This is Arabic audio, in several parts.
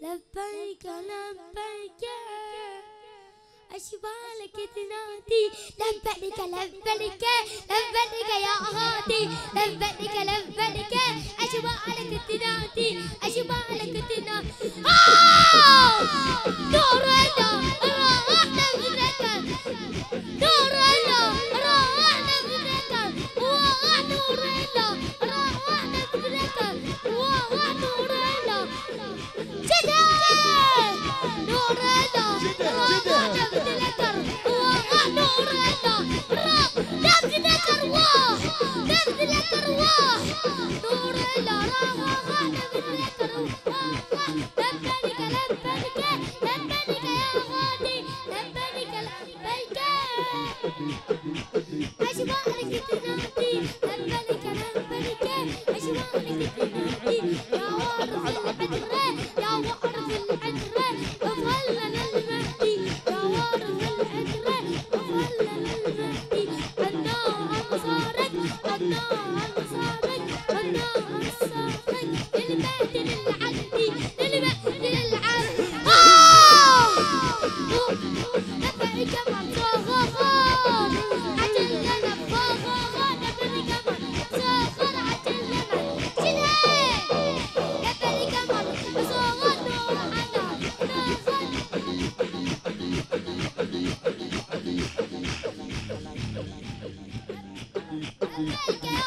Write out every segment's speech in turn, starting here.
La panique, la panique, la panique, la la panique, la panique, la panique, la panique, لبيك لبيك لبيك يا غادي لبيك لبيك أجمالك تنادي لبيك لبيك أجمالك تنادي يا وارث العذرة يا وارث العذرة وخلنا للمهدي يا وارث العذرة وخلنا للمهدي النار أنصارك النار أنصارك النار الصافي المهدي للعالم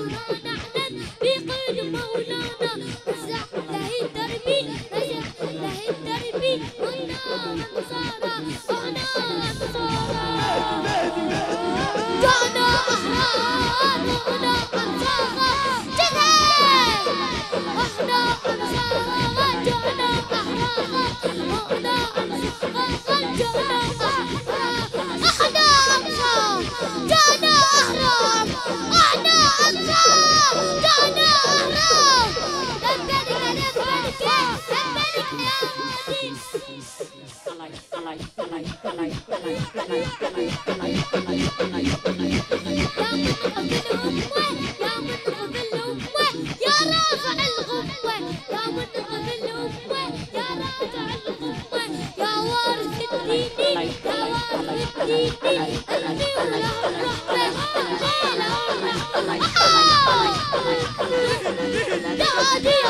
ورانا إحنا مولانا نزع له الدربي نزع له الدربي إحنا نصارى إحنا نصارى جعنا أحرار إحنا انصارى جذاب انصارى جعنا أحرار إحنا انصارى دادي